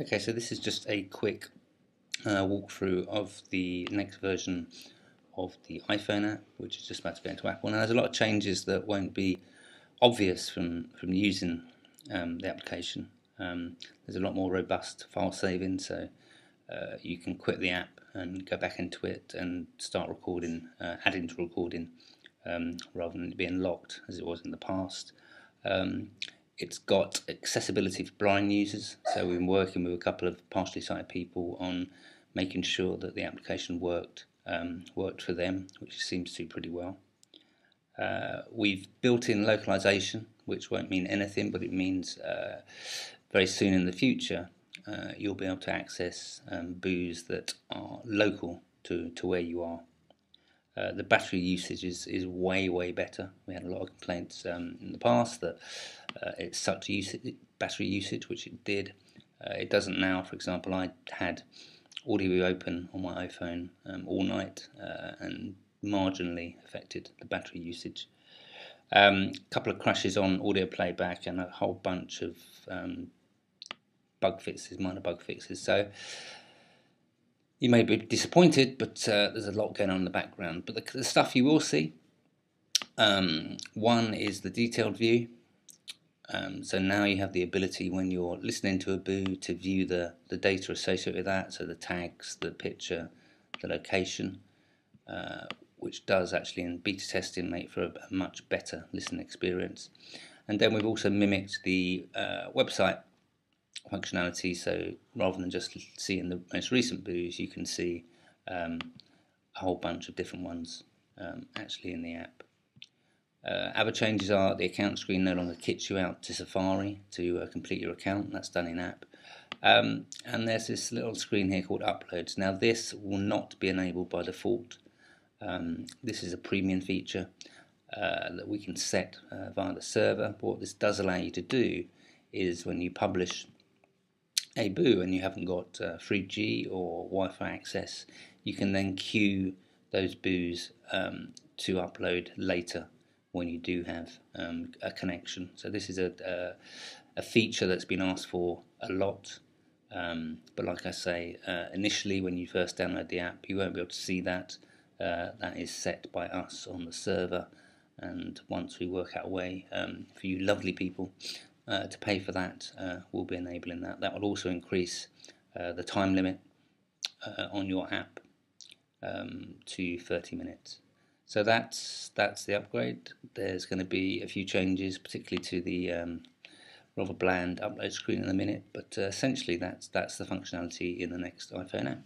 Okay, so this is just a quick uh, walkthrough of the next version of the iPhone app, which is just about to go into Apple. Now, there's a lot of changes that won't be obvious from, from using um, the application. Um, there's a lot more robust file saving, so uh, you can quit the app and go back into it and start recording, uh, adding to recording, um, rather than it being locked as it was in the past. Um, it's got accessibility for blind users, so we've been working with a couple of partially sighted people on making sure that the application worked um, worked for them, which seems to pretty well. Uh, we've built in localization, which won't mean anything, but it means uh, very soon in the future uh, you'll be able to access um, boos that are local to, to where you are. Uh, the battery usage is, is way, way better. We had a lot of complaints um, in the past that uh, it sucked usage, battery usage, which it did. Uh, it doesn't now. For example, I had audio open on my iPhone um, all night uh, and marginally affected the battery usage. A um, couple of crashes on audio playback and a whole bunch of um, bug fixes, minor bug fixes. So you may be disappointed, but uh, there's a lot going on in the background. But the, the stuff you will see, um, one is the detailed view. Um, so now you have the ability when you're listening to a boo to view the, the data associated with that, so the tags, the picture, the location, uh, which does actually in beta testing make for a, a, much better listening experience. And then we've also mimicked the uh, website functionality. So rather than just seeing the most recent boos, you can see um, a whole bunch of different ones um, actually in the app. Uh, other changes are the account screen no longer kicks you out to Safari to uh, complete your account. That's done in app. Um, and there's this little screen here called Uploads. Now this will not be enabled by default. Um, this is a premium feature uh, that we can set uh, via the server. But what this does allow you to do is when you publish a boo and you haven't got uh, 3G or Wi-Fi access, you can then queue those boos um, to upload later when you do have um, a connection. So this is a, a, a, feature that's been asked for a lot. Um, but like I say, uh, initially when you first download the app, you won't be able to see that. Uh, that is set by us on the server. And once we work out a way um, for you lovely people uh, to pay for that, uh, we'll be enabling that. That will also increase uh, the time limit uh, on your app um, to 30 minutes. So that's that's the upgrade. There's going to be a few changes, particularly to the um, rather bland upload screen in a minute, but essentially that's that's the functionality in the next iPhone app.